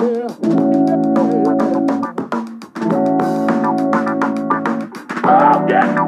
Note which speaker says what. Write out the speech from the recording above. Speaker 1: Yeah. Oh, yeah.